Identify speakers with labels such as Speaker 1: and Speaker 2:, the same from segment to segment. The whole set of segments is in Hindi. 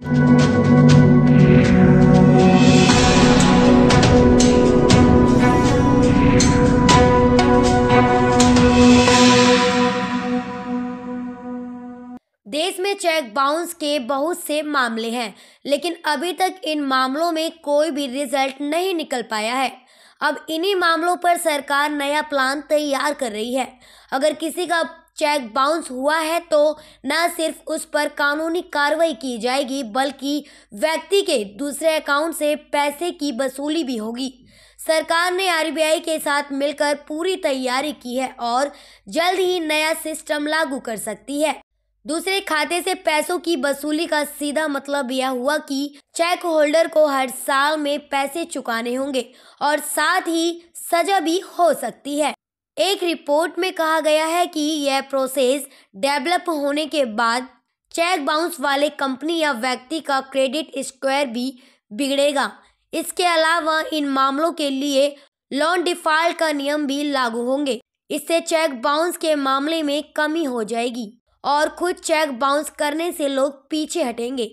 Speaker 1: देश में चेक बाउंस के बहुत से मामले हैं, लेकिन अभी तक इन मामलों में कोई भी रिज़ल्ट नहीं निकल पाया है। अब इन्हीं मामलों पर सरकार नया प्लान तैयार कर रही है। अगर किसी का चेक बाउंस हुआ है तो न सिर्फ़ उस पर कानूनी कार्रवाई की जाएगी, बल्कि व्यक्ति के दूसरे अकाउंट से पैसे की वसूली भी होगी। सरकार ने आरबीआई के साथ मिलकर पूरी तैयारी की है और जल्द ही नया सिस्टम लागू कर सकती है। दूसरे खाते से पैसों की वसूली का सीधा मतलब यह हुआ कि चेक होल्डर को हर साल में पैसे चुकाने होंगे और साथ ही सजा भी हो सकती है। एक रिपोर्ट में कहा गया है कि यह प्रोसेस डेवलप होने के बाद चेक बाउंस वाले कंपनी या व्यक्ति का क्रेडिट स्क्वायर भी बिगड़ेगा। इसके अलावा इन मामलों के लिए लोन डिफ़ॉल्ट का नियम भी लागू होंगे। इससे चेक बाउंस के मामले में कमी हो जाएगी और खुद चेक बाउंस करने से लोग पीछे हटेंगे।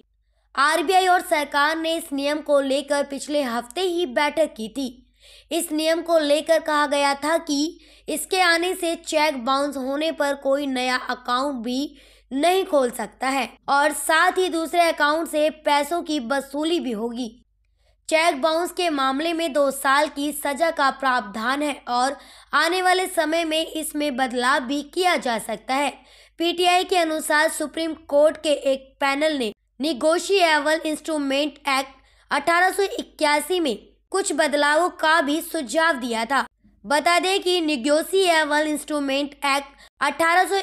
Speaker 1: आरबीआई और सरकार ने इस नियम को लेकर पिछले हफ़्ते ही बैठक की थी। इस नियम को लेकर कहा गया था कि इसके आने से चेक बाउंस होने पर कोई नया अकाउंट भी नहीं खोल सकता है और साथ ही दूसरे अकाउंट से पैसों की वसूली भी होगी। चेक बाउंस के मामले में दो साल की सजा का प्रावधान है और आने वाले समय में इसमें बदलाव भी किया जा सकता है। पीटीआई के अनुसार सुप्रीम कोर्ट के एक पैनल ने निगोशिएबल इंस्ट्रूमेंट एक्ट अठारह सौ इक्यासी में कुछ बदलावों का भी सुझाव दिया था। बता दें कि निगोसिएबल इंस्ट्रूमेंट एक्ट अठारह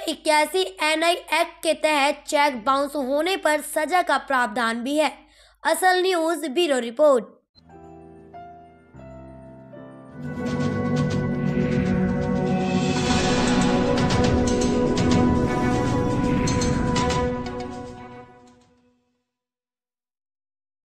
Speaker 1: एनआई एक्ट के तहत चेक बाउंस होने पर सजा का प्रावधान भी है। असल न्यूज़ ब्यूरो रिपोर्ट।